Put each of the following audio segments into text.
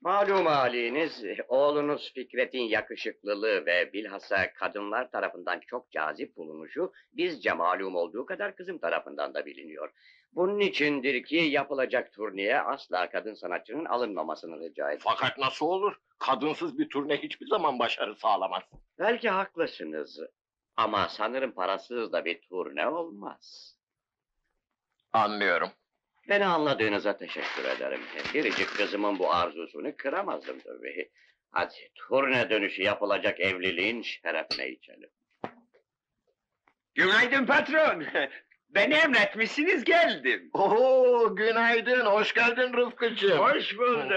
Malum haliniz, oğlunuz Fikret'in yakışıklılığı ve bilhassa kadınlar tarafından çok cazip bulunuşu bizce malum olduğu kadar kızım tarafından da biliniyor. Bunun içindir ki yapılacak turneye asla kadın sanatçının alınmamasını rica ediyorum. Fakat nasıl olur? Kadınsız bir turne hiçbir zaman başarı sağlamaz. Belki haklısınız ama sanırım parasız da bir turne olmaz. Anlıyorum. Beni anladığınıza teşekkür ederim. Biricik kızımın bu arzusunu kıramazdım tabii. Hadi turne dönüşü yapılacak evliliğin şerefine içelim. Günaydın patron. Beni emretmişsiniz geldim. Oo, günaydın, hoş geldin Rıfkıcığım. Hoş bulduk.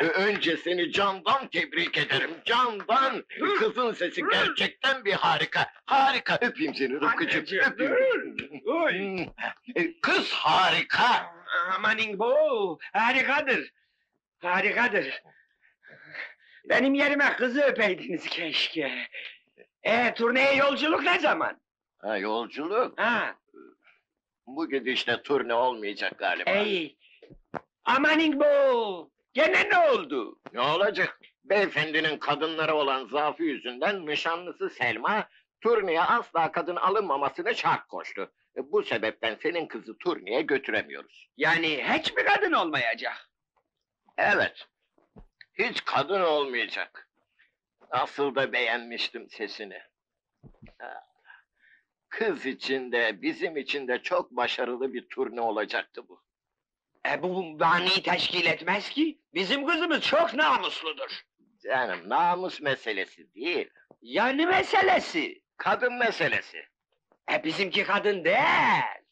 Önce seni candan tebrik ederim, candan. Kızın sesi gerçekten bir harika, harika. Öpeyim seni Rıfkıcığım, Anneciğim, öpeyim. Oy. E, Kız harika. Amanin bu harikadır. Harikadır. Benim yerime kızı öpeydiniz keşke. E turneye yolculuk ne zaman? Ha, yolculuk, Ha, bu gidişle turne olmayacak galiba. ey. Amanin bu. Gene ne oldu? Ne olacak? Beyefendinin kadınlara olan zaafı yüzünden nişanlısı Selma, turneye asla kadın alınmamasını şart koştu. E, Bu sebepten senin kızı turneye götüremiyoruz. Yani hiç mi kadın olmayacak? Evet, hiç kadın olmayacak. Nasıl da beğenmiştim sesini. Kız için de bizim için de çok başarılı bir turne olacaktı bu. E bu bani teşkil etmez ki. Bizim kızımız çok namusludur. Canım namus meselesi değil, Yani meselesi. Kadın meselesi. E bizimki kadın değil.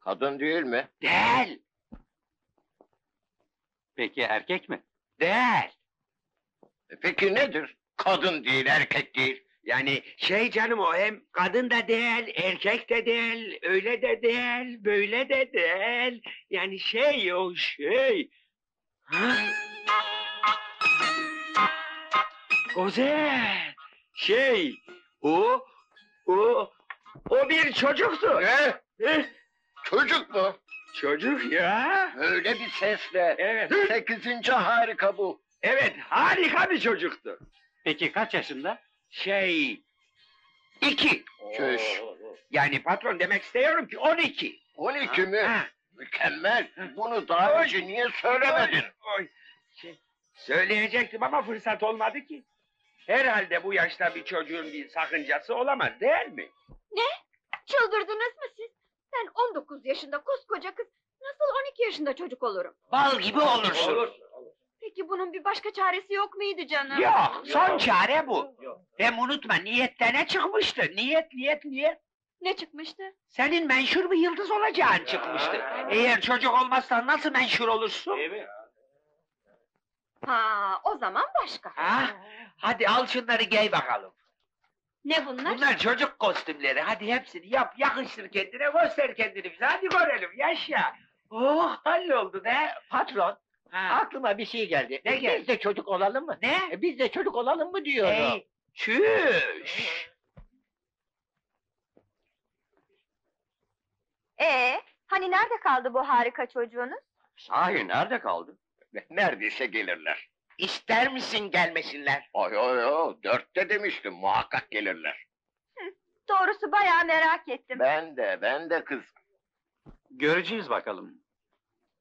Kadın değil mi? Değil. Peki erkek mi? Değil. E Peki nedir? Kadın değil, erkek değil. Yani şey canım o hem kadın da değil, erkek de değil, öyle de değil, böyle de değil. Yani şey o şey. Ha? Güzel. Şey, o, o, o bir çocuktu. Ne? Eh, Çocuk mu? Çocuk ya. Öyle bir sesle. Evet, Sekizinci harika bu. evet harika bir çocuktu. Peki kaç yaşında? Şey, iki. Çüş. Yani patron demek istiyorum ki on iki. On iki mi? Ha. Mükemmel. Bunu daha Oy. önce niye söylemedin? Oy, oy. Şey, söyleyecektim ama fırsat olmadı ki. Herhalde bu yaşta bir çocuğun bir sakıncası olamaz değil mi? Çıldırdınız mı siz? Ben 19 yaşında koskoca kız nasıl 12 yaşında çocuk olurum? Bal gibi olursun. Peki bunun bir başka çaresi yok muydu canım? Yok, son çare bu. Hem unutma niyette ne çıkmıştı? Niyet, niyet, niyet. Ne çıkmıştı? Senin menşur bir yıldız olacağın çıkmıştı. Eğer çocuk olmazsan nasıl menşur olursun? Ha, o zaman başka. Ha? Hadi al şunları giy bakalım. Ne bunlar? Bunlar çocuk kostümleri. Hadi hepsini yap, yakıştır kendine, göster kendini bize. Hadi görelim, yaşa. Oh, halloldu be. Patron, Ha. aklıma bir şey geldi. Ne geldi? Biz de çocuk olalım mı? Ne? E, Biz de çocuk olalım mı diyorum. Hey, çüş. Ee, hani nerede kaldı bu harika çocuğunuz? Sahi nerede kaldı? Neredeyse gelirler. İster misin gelmesinler? Ay ay ay, dörtte demiştim, muhakkak gelirler. Doğrusu bayağı merak ettim. Ben de, ben de kız. Göreceğiz bakalım.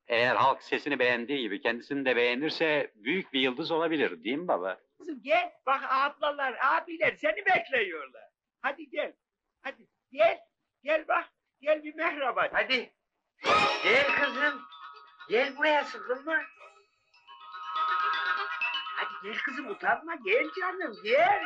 Eğer halk sesini beğendiği gibi kendisini de beğenirse büyük bir yıldız olabilir değil mi baba? Kızım gel, bak ablalar, abiler seni bekliyorlar. Hadi gel, hadi gel, gel bak, gel bir merhaba. Hadi, gel kızım, gel buraya sıkılma. Gel kızım utanma, gel canım, gel.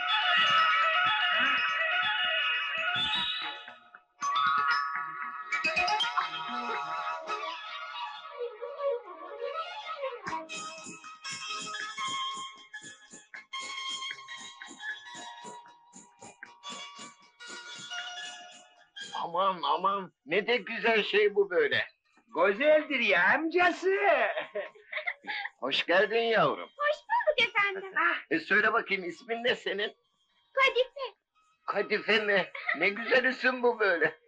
Aman aman, ne de güzel şey bu böyle. Güzeldir ya amcası. Hoş geldin yavrum. Efendim. E söyle bakayım ismin ne senin? Kadife. Kadife mi? Ne güzel isim bu böyle.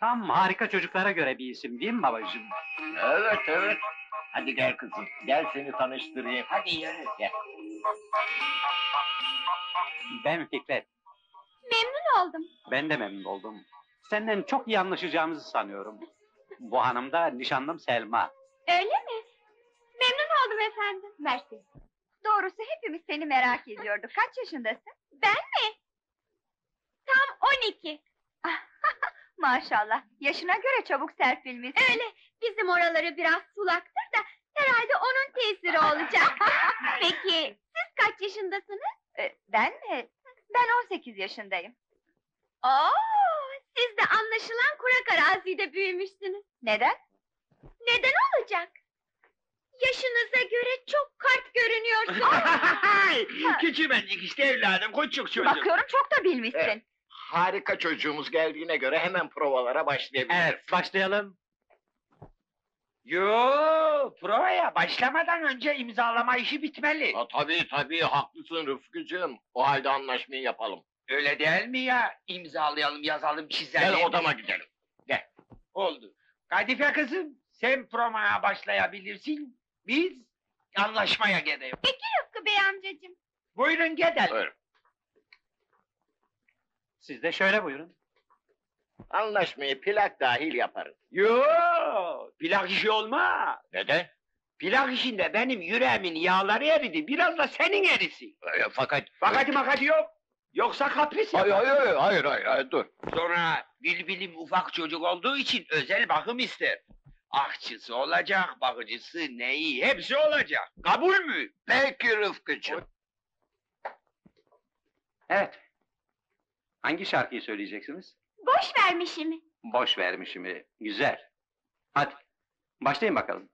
Tam harika çocuklara göre bir isim değil mi babacığım? Evet evet. Hadi gel kızım. Gel seni tanıştırayım. Hadi yürü. Gel. Ben Fikret. Memnun oldum. Ben de memnun oldum. Senden çok iyi anlaşacağımızı sanıyorum. Bu hanım da nişanlım Selma. Öyle mi? Memnun oldum efendim. Mersi. Doğrusu hepimiz seni merak ediyorduk. Kaç yaşındasın? Ben mi? Tam 12. Maşallah. Yaşına göre çabuk serpilmişsin. Öyle. Bizim oraları biraz sulaktır da herhalde onun tesiri olacak. Peki siz kaç yaşındasınız? ben mi? Ben 18 yaşındayım. Oo, siz de anlaşılan kurak arazide büyümüşsünüz. Neden? Neden olacak? Yaşınıza göre çok kart görünüyorsunuz. Küçümencik işte evladım, küçük çocuk. Bakıyorum çok da bilmişsin. Evet. Harika çocuğumuz geldiğine göre hemen provalara başlayabiliriz. Evet, başlayalım. Yo, provaya başlamadan önce imzalama işi bitmeli. Ha, tabii tabii haklısın Rıfkıcığım. O halde anlaşmayı yapalım. Öyle değil mi ya? İmzalayalım, yazalım, çizelim. Gel odama gidelim. Oldu. Kadife kızım, sen provaya başlayabilirsin. Biz anlaşmaya gidelim. Tıpkı bey amcacığım. Buyurun gidelim. Buyurun. Siz de şöyle buyurun. Anlaşmayı plak dahil yaparız. Yo, plak işi olma. Neden? Plak işinde benim yüreğimin yağları eridi. Biraz da senin erisin. E, fakat... Fakati makati yok. Yoksa kapris Hayır, yapar. hayır, hayır, hayır, hayır, hayır, dur. Sonra bilbilim ufak çocuk olduğu için özel bakım ister. Ahçısı olacak, bakıcısı, neyi, hepsi olacak. Kabul mü? Peki Rıfkıcığım. Evet. Hangi şarkıyı söyleyeceksiniz? Boş vermişim. Boş vermişimi. Güzel. Hadi. Başlayın bakalım.